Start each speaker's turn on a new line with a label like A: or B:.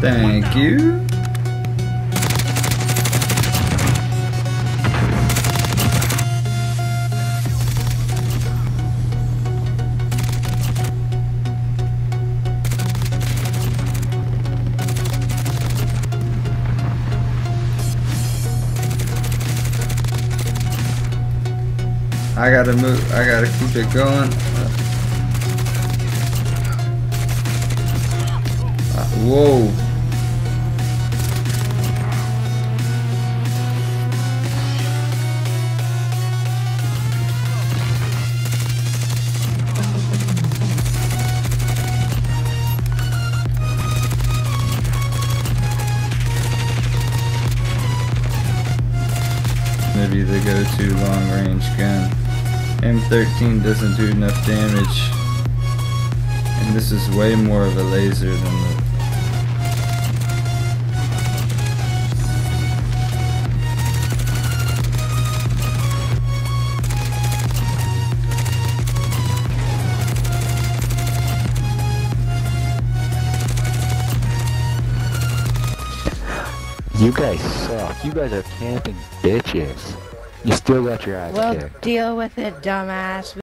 A: Thank you. I gotta move. I gotta keep it going. Uh, whoa. The go-to long-range gun. M13 doesn't do enough damage. And this is way more of a laser than the...
B: You guys suck. You guys are camping bitches. You still got your ass
C: Well, deal with it, dumbass.